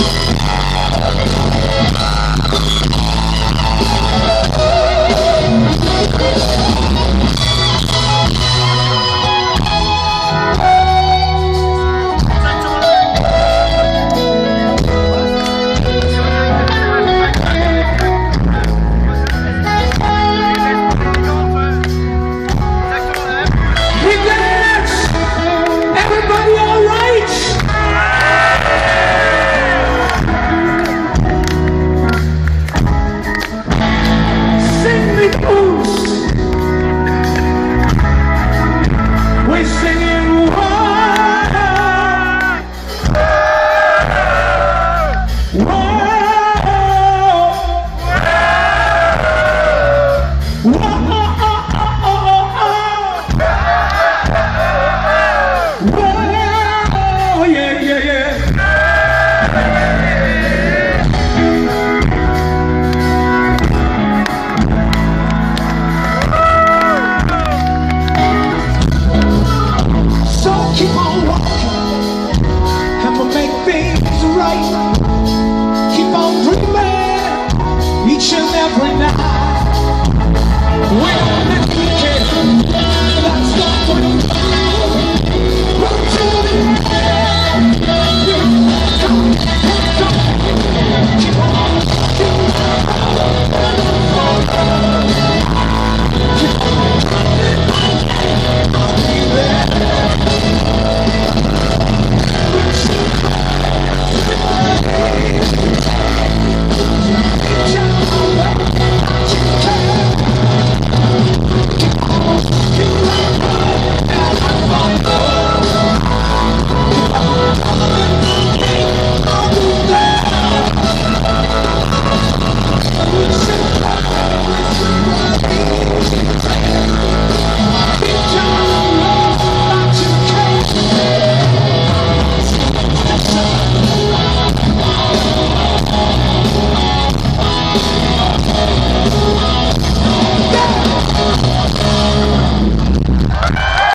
Yeah.